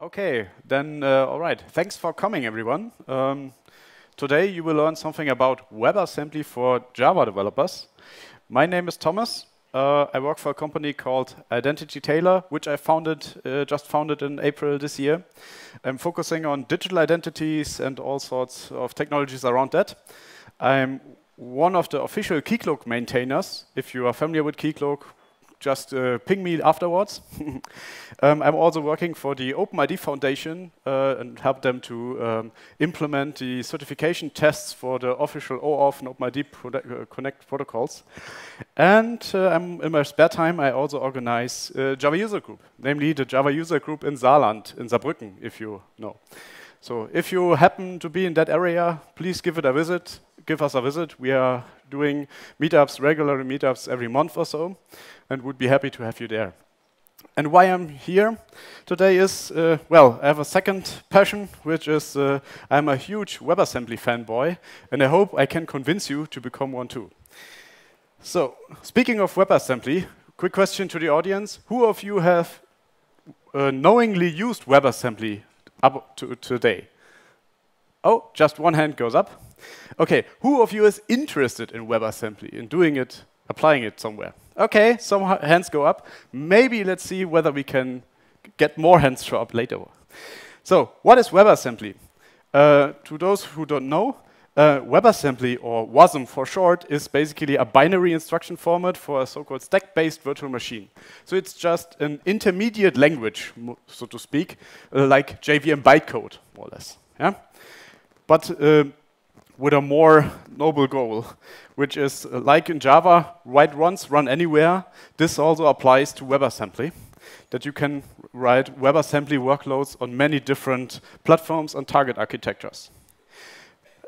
Okay, then, uh, all right. Thanks for coming, everyone. Um, today you will learn something about WebAssembly for Java developers. My name is Thomas. Uh, I work for a company called Identity Tailor, which I founded, uh, just founded in April this year. I'm focusing on digital identities and all sorts of technologies around that. I'm one of the official Keycloak maintainers. If you are familiar with Keycloak, just uh, ping me afterwards. um, I'm also working for the OpenID Foundation uh, and help them to um, implement the certification tests for the official OAuth and OpenID uh, Connect protocols. And uh, in my spare time, I also organize a Java user group, namely the Java user group in Saarland, in Saarbrücken, if you know. So if you happen to be in that area, please give it a visit. Give us a visit. We are doing meetups, regular meetups every month or so and would be happy to have you there. And why I'm here today is, uh, well, I have a second passion, which is uh, I'm a huge WebAssembly fanboy, and I hope I can convince you to become one too. So, speaking of WebAssembly, quick question to the audience. Who of you have uh, knowingly used WebAssembly up to today? Oh, just one hand goes up. Okay, who of you is interested in WebAssembly, in doing it, applying it somewhere? Okay, some hands go up. Maybe let's see whether we can get more hands show up later. So, what is WebAssembly? Uh, to those who don't know, uh, WebAssembly, or WASM for short, is basically a binary instruction format for a so-called stack-based virtual machine. So it's just an intermediate language, so to speak, uh, like JVM bytecode, more or less. Yeah? But uh, with a more noble goal, which is uh, like in Java, write once, run anywhere. This also applies to WebAssembly, that you can write WebAssembly workloads on many different platforms and target architectures.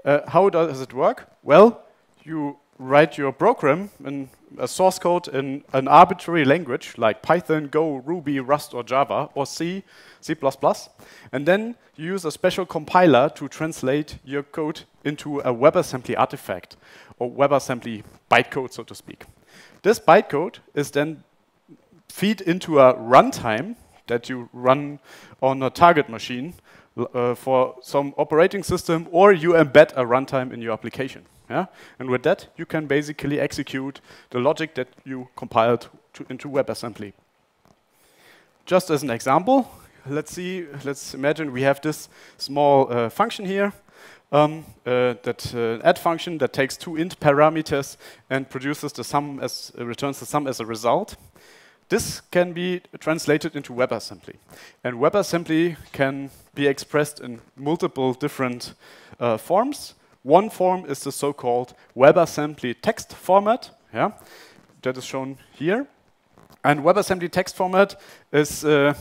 Uh, how does it work? Well, you write your program in a source code in an arbitrary language like Python, Go, Ruby, Rust, or Java, or C, C++, and then you use a special compiler to translate your code into a WebAssembly artifact, or WebAssembly bytecode, so to speak. This bytecode is then feed into a runtime that you run on a target machine uh, for some operating system, or you embed a runtime in your application. Yeah? And with that, you can basically execute the logic that you compiled to, into WebAssembly. Just as an example, let's see, let's imagine we have this small uh, function here, um, uh, that uh, add function that takes two int parameters and produces the sum as, uh, returns the sum as a result. This can be translated into WebAssembly. And WebAssembly can be expressed in multiple different uh, forms. One form is the so-called WebAssembly text format, yeah, that is shown here. And WebAssembly text format is, uh,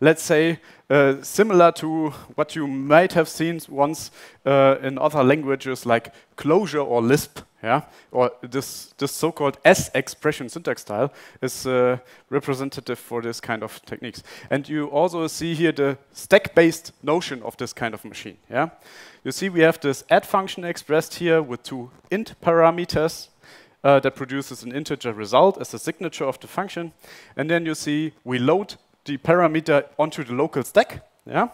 let's say, uh, similar to what you might have seen once uh, in other languages like Clojure or Lisp. Yeah, or this this so-called S expression syntax style is uh, representative for this kind of techniques. And you also see here the stack-based notion of this kind of machine. Yeah, you see we have this add function expressed here with two int parameters uh, that produces an integer result as the signature of the function. And then you see we load the parameter onto the local stack. Yeah,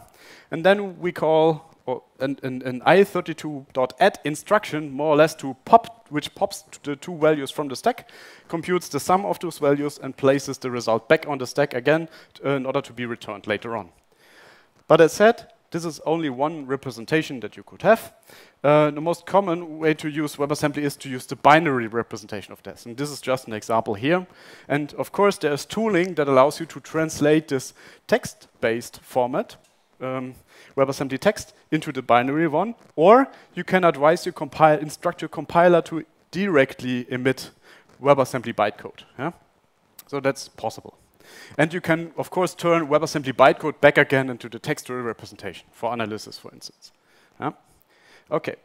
and then we call or an, an, an i32.add instruction more or less to pop, which pops the two values from the stack, computes the sum of those values, and places the result back on the stack again uh, in order to be returned later on. But as said, this is only one representation that you could have. Uh, the most common way to use WebAssembly is to use the binary representation of this. And this is just an example here. And of course, there's tooling that allows you to translate this text-based format um, WebAssembly text into the binary one, or you can advise your compile, instruct your compiler to directly emit WebAssembly bytecode. Yeah? So that's possible. And you can, of course, turn WebAssembly bytecode back again into the textual representation for analysis, for instance. Yeah? Okay.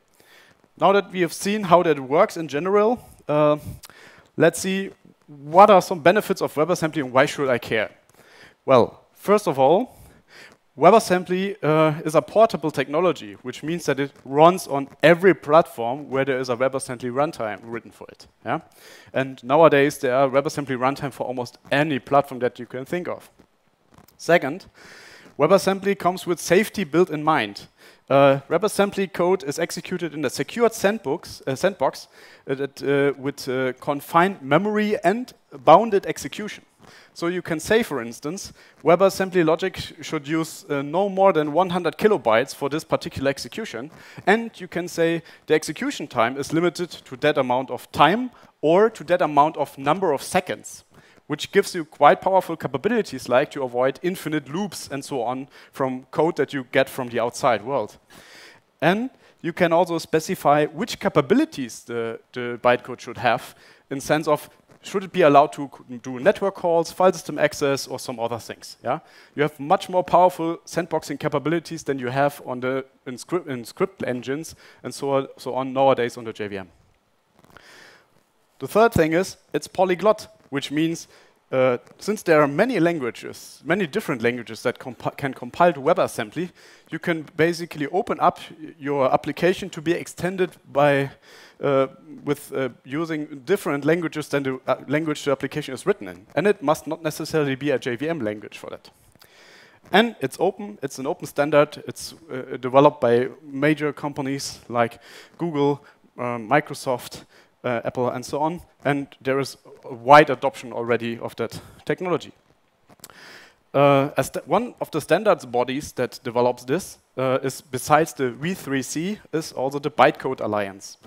Now that we have seen how that works in general, uh, let's see what are some benefits of WebAssembly and why should I care? Well, first of all, WebAssembly uh, is a portable technology, which means that it runs on every platform where there is a WebAssembly runtime written for it. Yeah? And nowadays, there are WebAssembly runtime for almost any platform that you can think of. Second, WebAssembly comes with safety built in mind. Uh, WebAssembly code is executed in a secured sandbox, uh, sandbox uh, that, uh, with uh, confined memory and bounded execution. So you can say, for instance, WebAssembly logic should use uh, no more than 100 kilobytes for this particular execution. And you can say the execution time is limited to that amount of time or to that amount of number of seconds which gives you quite powerful capabilities like to avoid infinite loops and so on from code that you get from the outside world. And you can also specify which capabilities the, the bytecode should have in sense of should it be allowed to do network calls, file system access, or some other things. Yeah, you have much more powerful sandboxing capabilities than you have on the in script, in script engines and so, on, so on nowadays on the JVM. The third thing is it's polyglot which means uh, since there are many languages, many different languages that compi can compile to WebAssembly, you can basically open up your application to be extended by uh, with uh, using different languages than the uh, language the application is written in. And it must not necessarily be a JVM language for that. And it's open, it's an open standard, it's uh, developed by major companies like Google, um, Microsoft, uh, Apple, and so on. And there is a wide adoption already of that technology. Uh, one of the standards bodies that develops this uh, is, besides the W3C, is also the Bytecode Alliance.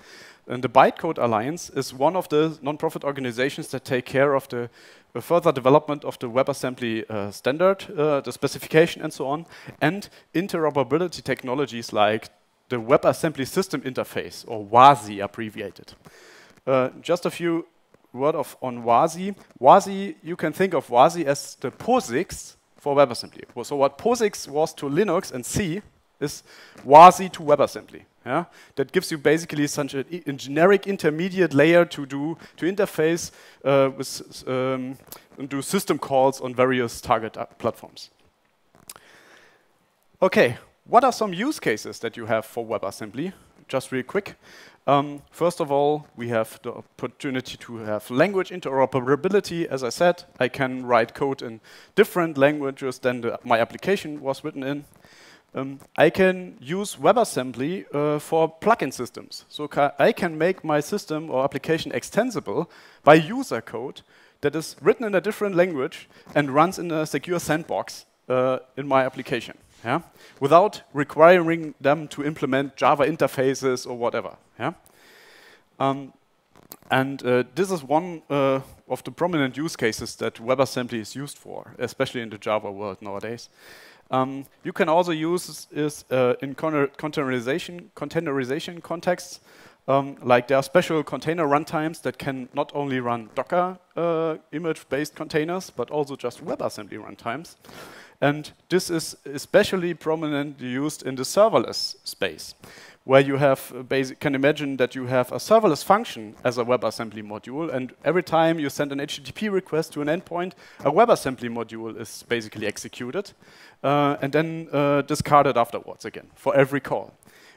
And the Bytecode Alliance is one of the non-profit organizations that take care of the uh, further development of the WebAssembly uh, standard, uh, the specification and so on, and interoperability technologies like the WebAssembly System Interface, or WASI abbreviated. Uh, just a few word of on WASI. WASI, you can think of WASI as the POSIX for WebAssembly. So what POSIX was to Linux and C is WASI to WebAssembly. Yeah? That gives you basically such a, a generic intermediate layer to do to interface uh, with um, and do system calls on various target uh, platforms. Okay, what are some use cases that you have for WebAssembly? Just real quick. Um, first of all, we have the opportunity to have language interoperability. As I said, I can write code in different languages than the, my application was written in. Um, I can use WebAssembly uh, for plugin systems. So ca I can make my system or application extensible by user code that is written in a different language and runs in a secure sandbox uh, in my application yeah, without requiring them to implement Java interfaces or whatever. Yeah? Um, and uh, this is one uh, of the prominent use cases that WebAssembly is used for, especially in the Java world nowadays. Um, you can also use this uh, in containerization, containerization contexts. Um, like there are special container runtimes that can not only run Docker uh, image-based containers, but also just WebAssembly runtimes. And this is especially prominently used in the serverless space, where you have basic, can imagine that you have a serverless function as a WebAssembly module, and every time you send an HTTP request to an endpoint, a WebAssembly module is basically executed, uh, and then uh, discarded afterwards again for every call.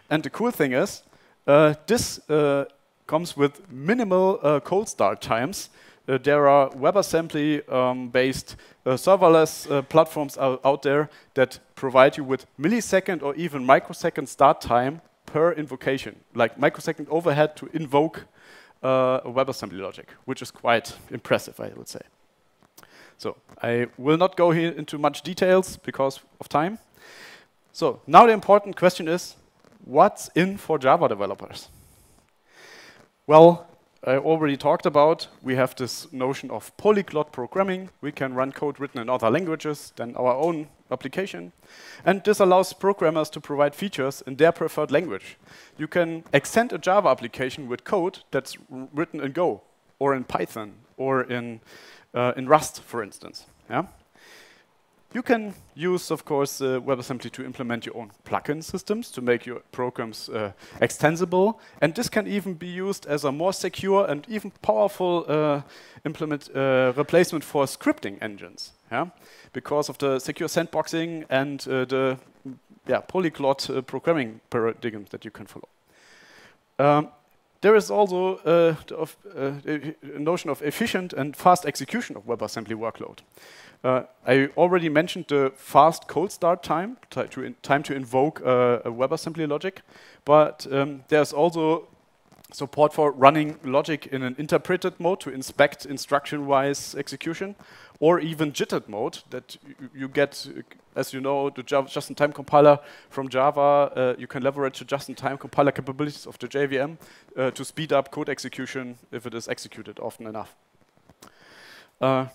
And the cool thing is, uh, this uh, comes with minimal uh, cold start times, uh, there are WebAssembly-based um, uh, serverless uh, platforms out, there that provide you with millisecond or even microsecond start time per invocation, like microsecond overhead to invoke uh, WebAssembly logic, which is quite impressive, I would say. So I will not go here into much details because of time. So now the important question is, what's in for Java developers? Well, I already talked about, we have this notion of polyglot programming. We can run code written in other languages than our own application. And this allows programmers to provide features in their preferred language. You can extend a Java application with code that's written in Go, or in Python, or in, uh, in Rust, for instance. Yeah? You can use, of course, uh, WebAssembly to implement your own plugin systems to make your programs uh, extensible. And this can even be used as a more secure and even powerful uh, implement uh, replacement for scripting engines. Yeah? Because of the secure sandboxing and uh, the yeah, polyglot uh, programming paradigms that you can follow. Um, there is also uh, of, uh, a notion of efficient and fast execution of WebAssembly workload. Uh, I already mentioned the fast cold start time, to time to invoke uh, a WebAssembly logic, but um, there's also support for running logic in an interpreted mode to inspect instruction-wise execution, or even jittered mode that you get, as you know, the just-in-time compiler from Java. Uh, you can leverage the just-in-time compiler capabilities of the JVM uh, to speed up code execution if it is executed often enough. Uh,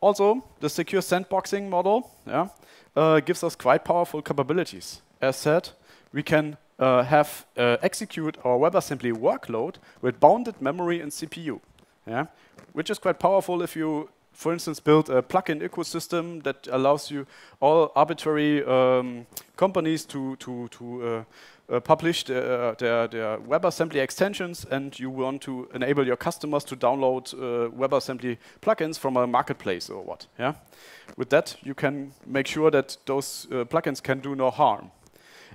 also, the secure sandboxing model yeah, uh, gives us quite powerful capabilities. As said, we can uh, have uh, execute our WebAssembly workload with bounded memory and CPU, yeah? which is quite powerful if you, for instance, build a plugin ecosystem that allows you all arbitrary um, companies to, to, to uh, uh, publish their, their, their, WebAssembly extensions and you want to enable your customers to download uh, WebAssembly plugins from a marketplace or what. Yeah? With that, you can make sure that those uh, plugins can do no harm.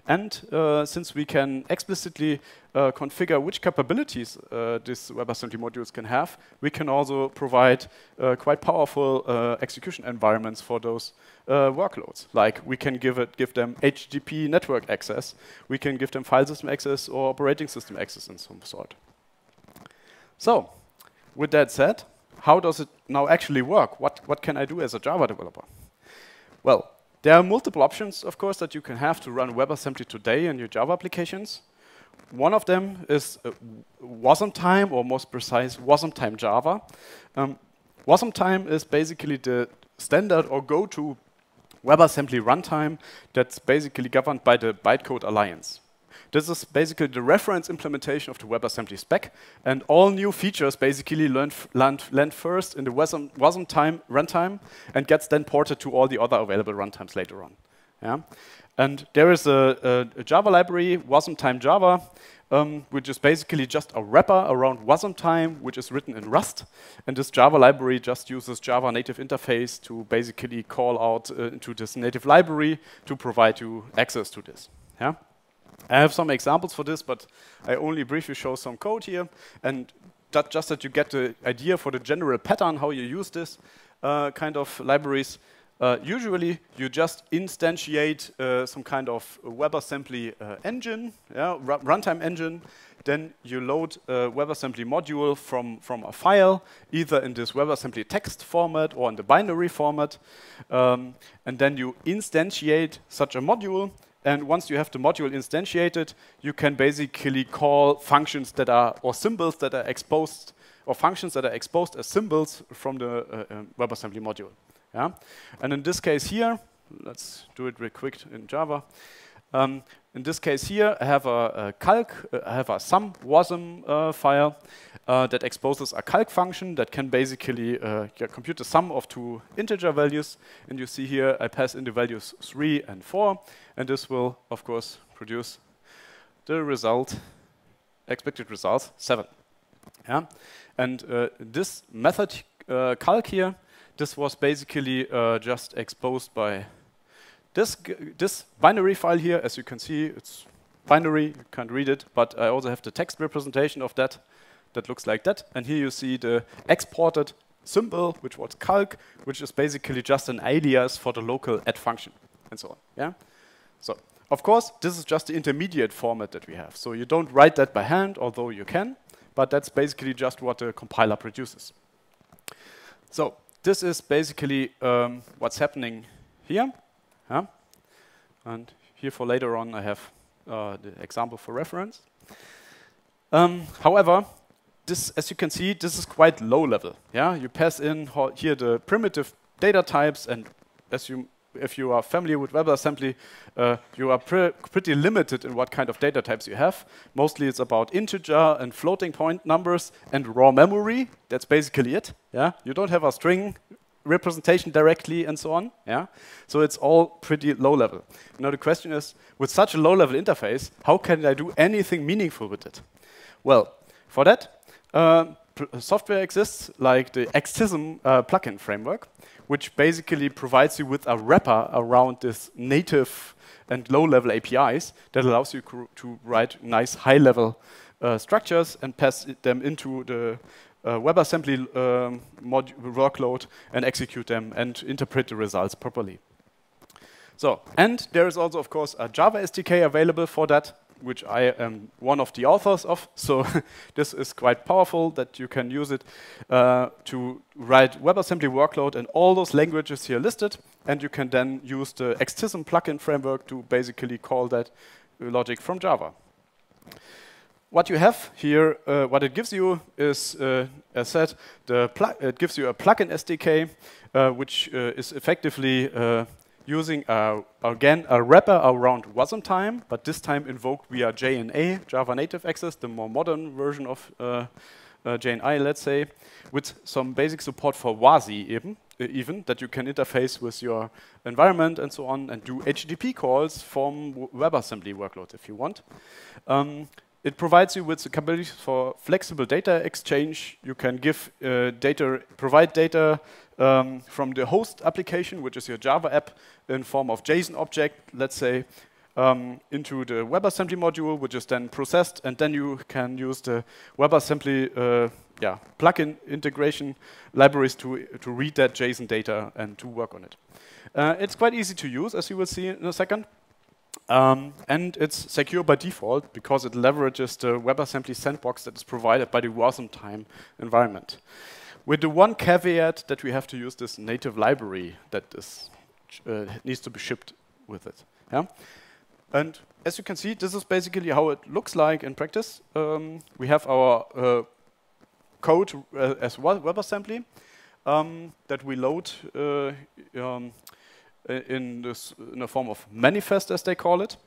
And uh, since we can explicitly uh, configure which capabilities uh, these WebAssembly modules can have, we can also provide uh, quite powerful uh, execution environments for those uh, workloads. Like we can give, it, give them HTTP network access, we can give them file system access or operating system access in some sort. So, with that said, how does it now actually work? What, what can I do as a Java developer? Well, there are multiple options, of course, that you can have to run WebAssembly today in your Java applications. One of them is uh, Wasmtime, or most precise, Wasmtime Java. Um, Wasmtime is basically the standard or go-to WebAssembly runtime that's basically governed by the Bytecode Alliance. This is basically the reference implementation of the WebAssembly spec, and all new features basically land, land, first in the WASM, Wasmtime runtime and gets then ported to all the other available runtimes later on. Yeah? And there is a, a, a Java library, Wasmtime Java, um, which is basically just a wrapper around Wasmtime, which is written in Rust. And this Java library just uses Java native interface to basically call out uh, into this native library to provide you access to this. Yeah? I have some examples for this, but I only briefly show some code here. And that just that you get the idea for the general pattern, how you use this uh, kind of libraries. Uh, usually, you just instantiate uh, some kind of WebAssembly uh, engine, yeah, runtime engine. Then you load a WebAssembly module from, from a file, either in this WebAssembly text format or in the binary format. Um, and then you instantiate such a module and once you have the module instantiated, you can basically call functions that are, or symbols that are exposed, or functions that are exposed as symbols from the uh, uh, WebAssembly module. Yeah? And in this case here, let's do it real quick in Java. Um, in this case here, I have a, a calc, uh, I have a sum wasm uh, file uh, that exposes a calc function that can basically uh, compute the sum of two integer values. And you see here, I pass in the values 3 and 4. And this will, of course, produce the result, expected result, 7. Yeah? And uh, this method uh, calc here, this was basically just exposed by this, this binary file here, as you can see, it's binary, you can't read it, but I also have the text representation of that that looks like that. And here you see the exported symbol, which was calc, which is basically just an alias for the local add function, and so on. Yeah. So, of course, this is just the intermediate format that we have. So you don't write that by hand, although you can, but that's basically just what the compiler produces. So this is basically um, what's happening here. And here for later on, I have uh, the example for reference. Um, however, this, as you can see, this is quite low level. Yeah, you pass in here the primitive data types, and as you, if you are familiar with WebAssembly, uh, you are pre pretty limited in what kind of data types you have. Mostly, it's about integer and floating point numbers and raw memory. That's basically it. Yeah, you don't have a string representation directly and so on. Yeah, so it's all pretty low level. Now the question is, with such a low level interface, how can I do anything meaningful with it? Well, for that, uh, software exists like the Extism uh, plugin framework, which basically provides you with a wrapper around this native and low-level APIs that allows you to write nice high-level uh, structures and pass them into the uh, WebAssembly um, workload and execute them and interpret the results properly. So, and there is also, of course, a Java SDK available for that, which I am one of the authors of. So this is quite powerful that you can use it uh, to write WebAssembly workload and all those languages here listed. And you can then use the Extism plugin framework to basically call that logic from Java. What you have here, uh, what it gives you is, uh, as said, it gives you a plugin SDK, uh, which uh, is effectively uh, using, a, again, a wrapper around Wasmtime, but this time invoked via JNA, Java Native Access, the more modern version of uh, JNI, let's say, with some basic support for WASI even, even, that you can interface with your environment and so on, and do HTTP calls from WebAssembly workloads if you want. Um, it provides you with the capabilities for flexible data exchange. You can give uh, data, provide data um, from the host application, which is your Java app, in form of JSON object, let's say, um, into the WebAssembly module, which is then processed, and then you can use the WebAssembly uh, yeah, plugin integration libraries to, to read that JSON data and to work on it. Uh, it's quite easy to use, as you will see in a second. Um, and it's secure by default because it leverages the WebAssembly sandbox that is provided by the Wasmtime environment. With the one caveat that we have to use this native library that is, uh, needs to be shipped with it. Yeah? And as you can see, this is basically how it looks like in practice. Um, we have our uh, code uh, as WebAssembly um, that we load uh, um, in, this, in a form of manifest, as they call it.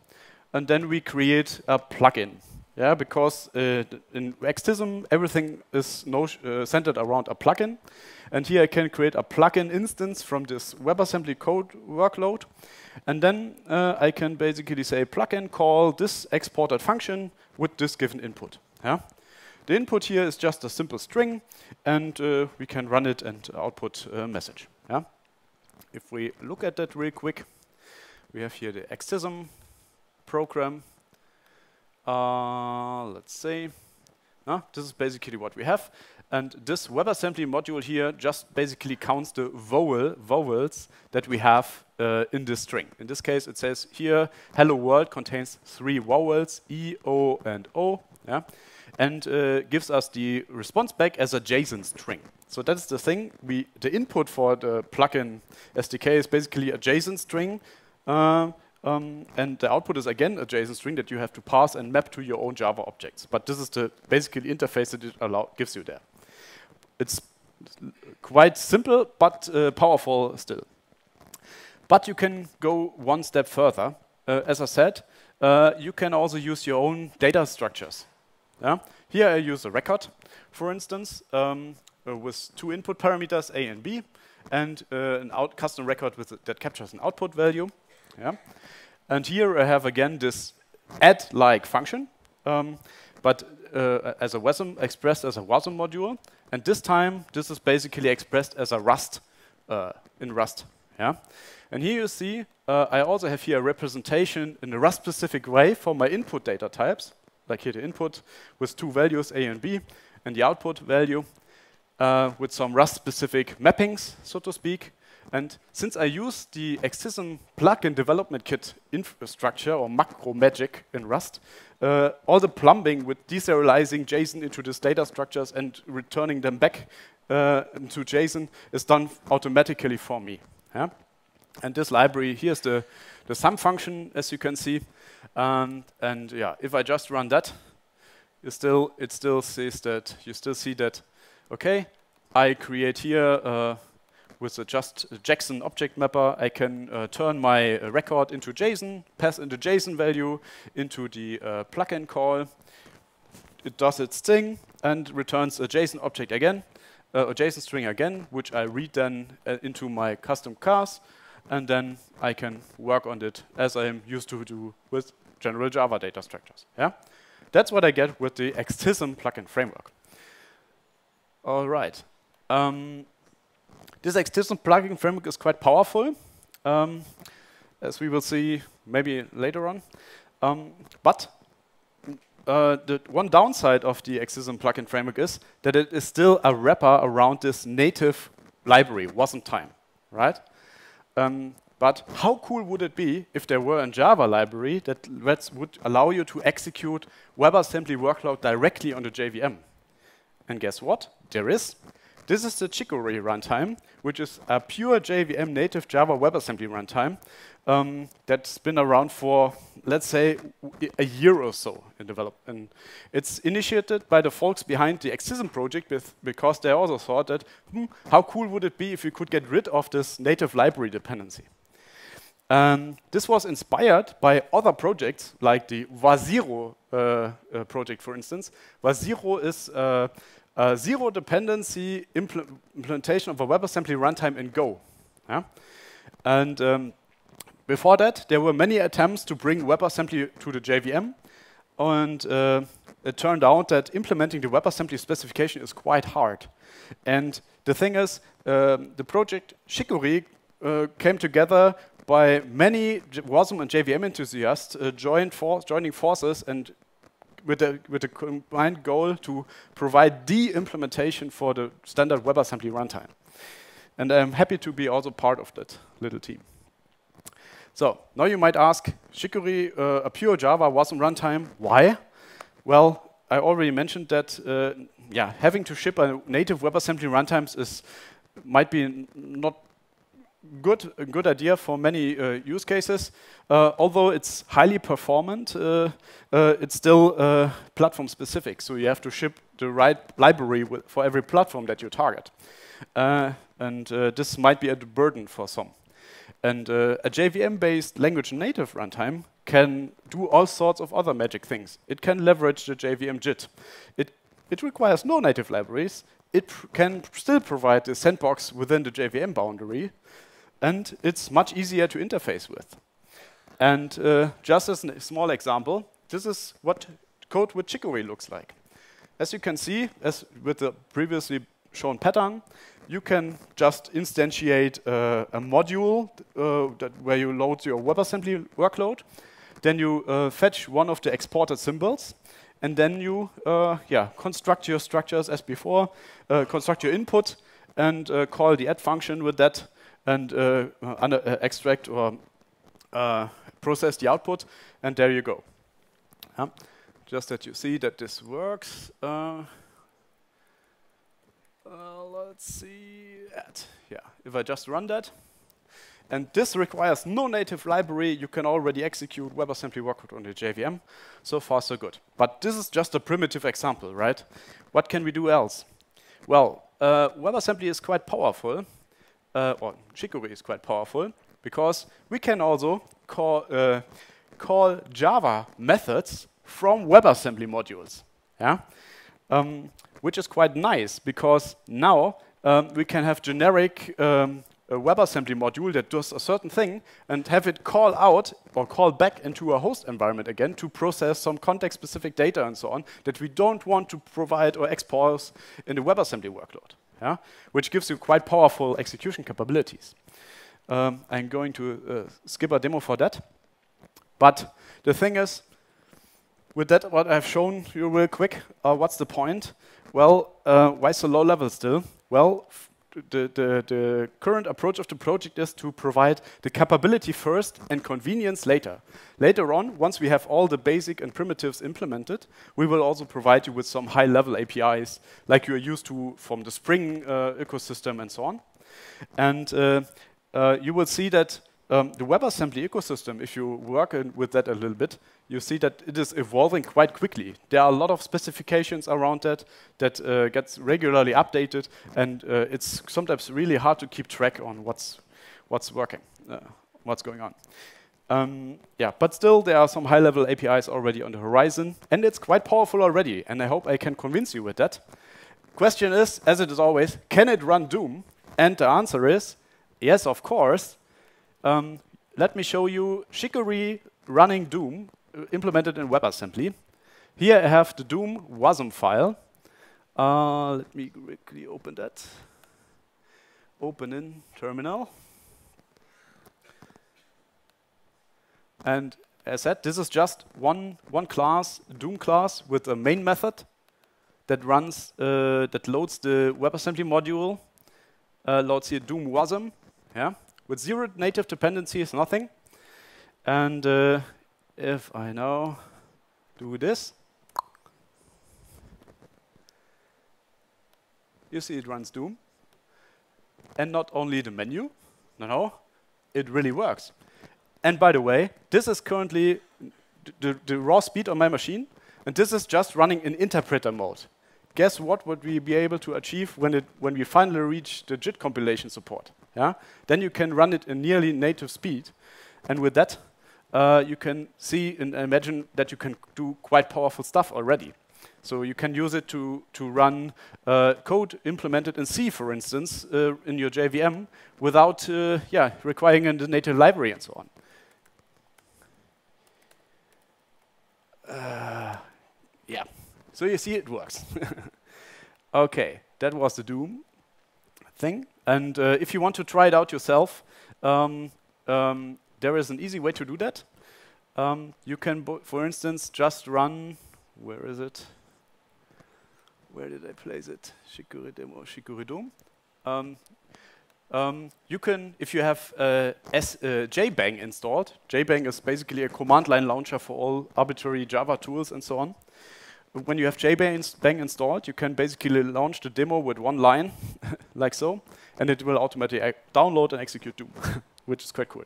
And then we create a plugin. Yeah, because uh, in Extism, everything is no uh, centered around a plugin. And here I can create a plugin instance from this WebAssembly code workload. And then uh, I can basically say plugin call this exported function with this given input. Yeah? The input here is just a simple string, and uh, we can run it and output a message. Yeah? If we look at that real quick, we have here the Extism program. Uh, let's say, uh, this is basically what we have. And this WebAssembly module here just basically counts the vowel, vowels that we have uh, in this string. In this case, it says here, hello world contains three vowels, E, O, and O. Yeah? And uh, gives us the response back as a JSON string. So that's the thing. We the input for the plugin SDK is basically a JSON string, uh, um, and the output is again a JSON string that you have to pass and map to your own Java objects. But this is the basically interface that it allow gives you there. It's quite simple but uh, powerful still. But you can go one step further. Uh, as I said, uh, you can also use your own data structures. Yeah? Here I use a record, for instance, um, uh, with two input parameters, A and B, and uh, an out custom record with that captures an output value. Yeah? And here I have again this add-like function, um, but uh, as a WASM, expressed as a WASM module. And this time, this is basically expressed as a Rust, uh, in Rust. Yeah? And here you see, uh, I also have here a representation in a Rust-specific way for my input data types like here the input with two values, A and B, and the output value uh, with some Rust-specific mappings, so to speak. And since I use the Extism plugin development kit infrastructure or macro magic in Rust, uh, all the plumbing with deserializing JSON into these data structures and returning them back uh, into JSON is done automatically for me. Yeah? And this library, here's the, the sum function, as you can see. Um, and yeah, if I just run that, you still it still says that you still see that. Okay, I create here uh, with a just Jackson object mapper. I can uh, turn my record into JSON, pass in the JSON value into the uh, plugin call. It does its thing and returns a JSON object again, uh, a JSON string again, which I read then uh, into my custom cars and then I can work on it as I am used to do with general Java data structures. Yeah, That's what I get with the Extism plugin framework. All right. Um, this Extism plugin framework is quite powerful, um, as we will see maybe later on. Um, but uh, the one downside of the Extism plugin framework is that it is still a wrapper around this native library, Wasmtime, right? Um, but how cool would it be if there were a Java library that would allow you to execute WebAssembly workload directly on the JVM? And guess what? There is. This is the Chicory runtime, which is a pure JVM native Java WebAssembly runtime um, that's been around for, let's say, a year or so in development. And it's initiated by the folks behind the Extism project because they also thought that, hmm, how cool would it be if we could get rid of this native library dependency? Um, this was inspired by other projects, like the wazero uh, uh, project, for instance. wazero is uh, a zero dependency impl implementation of a WebAssembly runtime in Go. Yeah? And um, before that, there were many attempts to bring WebAssembly to the JVM, and uh, it turned out that implementing the WebAssembly specification is quite hard. And the thing is, uh, the project Chicory uh, came together by many WASM and JVM enthusiasts uh, for joining forces and with a, with a combined goal to provide the implementation for the standard WebAssembly runtime. And I'm happy to be also part of that little team. So now you might ask, Chicory, uh, a pure Java WASM runtime, why? Well, I already mentioned that uh, yeah, having to ship a native WebAssembly runtimes is might be not good a good idea for many uh, use cases. Uh, although it's highly performant, uh, uh it's still uh, platform specific. So you have to ship the right library for every platform that you target. And this might be a burden for some. And a JVM-based language native runtime can do all sorts of other magic things. It can leverage the JVM JIT. It, it requires no native libraries. It can still provide the sandbox within the JVM boundary. And it's much easier to interface with. And uh, just as a small example, this is what code with Chicory looks like. As you can see, as with the previously shown pattern, you can just instantiate uh, a module uh, where you load your WebAssembly workload. Then you uh, fetch one of the exported symbols. And then you uh, yeah, construct your structures as before, uh, construct your input, and uh, call the add function with that, and uh, uh, uh, extract or process the output. And there you go. Yeah. Just that you see that this works. Uh, let's see that. Yeah, if I just run that, and this requires no native library, you can already execute WebAssembly workload on the JVM. So far, so good. But this is just a primitive example, right? What can we do else? Well, uh, WebAssembly is quite powerful, uh, or Chicory is quite powerful, because we can also call, uh, call Java methods from WebAssembly modules. Yeah? Um, which is quite nice because now um, we can have generic um, WebAssembly module that does a certain thing and have it call out or call back into a host environment again to process some context-specific data and so on that we don't want to provide or expose in the WebAssembly workload, yeah? which gives you quite powerful execution capabilities. Um, I'm going to uh, skip a demo for that. But the thing is, with that, what I've shown you real quick, uh, what's the point? Well, uh, why so low level still? Well, the, the, the, current approach of the project is to provide the capability first and convenience later. Later on, once we have all the basic and primitives implemented, we will also provide you with some high-level APIs like you are used to from the Spring uh, ecosystem and so on. And uh, uh you will see that um, the WebAssembly ecosystem, if you work with that a little bit, you see that it is evolving quite quickly. There are a lot of specifications around that that uh, gets regularly updated, and uh, it's sometimes really hard to keep track on what's what's working, uh, what's going on. Um, yeah, but still, there are some high-level APIs already on the horizon, and it's quite powerful already. And I hope I can convince you with that. Question is, as it is always, can it run Doom? And the answer is yes, of course. Um, let me show you Chicory running Doom uh, implemented in WebAssembly. Here I have the Doom WASM file. Uh, let me quickly open that. Open in terminal. And as said, this is just one, one class, Doom class, with a main method that runs, uh, that loads the WebAssembly module, uh, loads here Doom wasm, yeah, with zero native dependencies, nothing. And uh, if I now do this, you see it runs Doom. And not only the menu, no, no, it really works. And by the way, this is currently the, the raw speed on my machine, and this is just running in interpreter mode. Guess what would we be able to achieve when, it, when we finally reach the JIT compilation support? Yeah? Then you can run it in nearly native speed, and with that, uh, you can see and imagine that you can do quite powerful stuff already. So you can use it to, to run uh, code implemented in C, for instance, uh, in your JVM without uh, yeah, requiring a native library and so on. Uh, yeah, so you see it works. okay, that was the Doom thing. And uh, if you want to try it out yourself, um, um, there is an easy way to do that. Um, you can, for instance, just run, where is it? Where did I place it? Shikuridem or Shikuridum. Um, um, you can, if you have uh, S, uh, JBang installed, JBang is basically a command line launcher for all arbitrary Java tools and so on. When you have JBang installed, you can basically launch the demo with one line, like so, and it will automatically download and execute Doom, which is quite cool.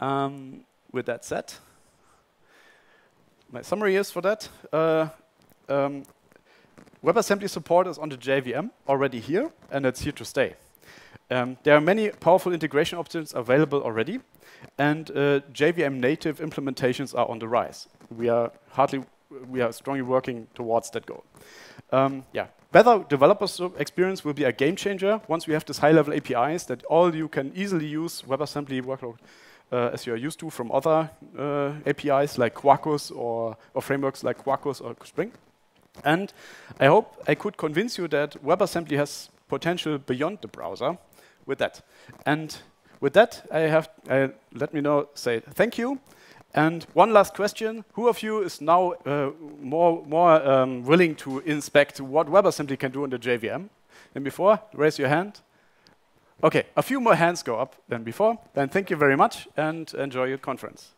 Um, with that said, my summary is for that. Uh, um, WebAssembly support is on the JVM already here, and it's here to stay. Um, there are many powerful integration options available already, and uh, JVM native implementations are on the rise. We are hardly, we are strongly working towards that goal. Um, yeah, better developer experience will be a game changer once we have this high-level APIs that all you can easily use WebAssembly workload uh, as you are used to from other uh, APIs like Quarkus or, or frameworks like Quarkus or Spring. And I hope I could convince you that WebAssembly has potential beyond the browser with that. And with that, I have let me know say thank you. And one last question: Who of you is now uh, more more um, willing to inspect what WebAssembly can do in the JVM than before? Raise your hand. Okay, a few more hands go up than before. Then thank you very much and enjoy your conference.